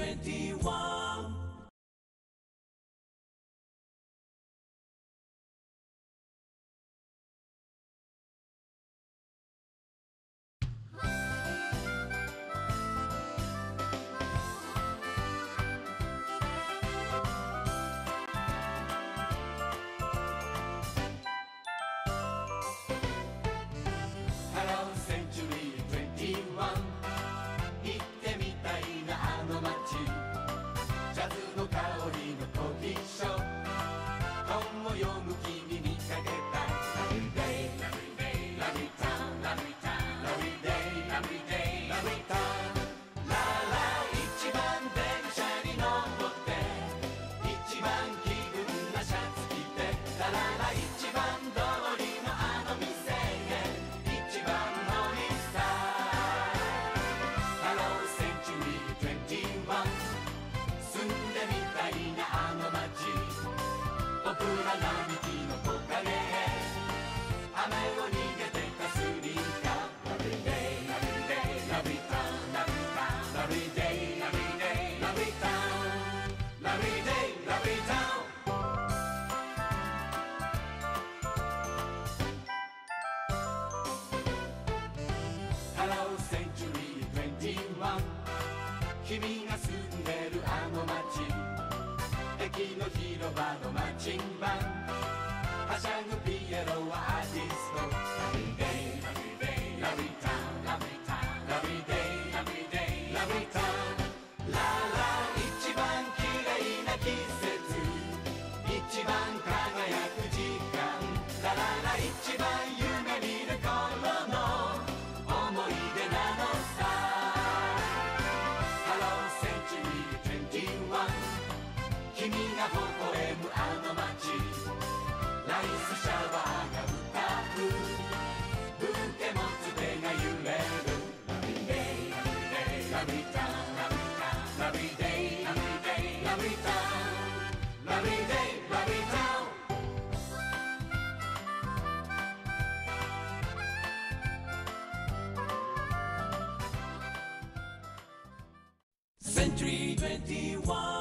2021. 君が住んでるあのひ駅の広場のマッチンバン。はしゃぐピエロは明が微笑むあの街ライスシャワーが歌うブーケ持つ手が揺れるラビデイラビタラビタラビデイラビデイラビタラビデイラビタ21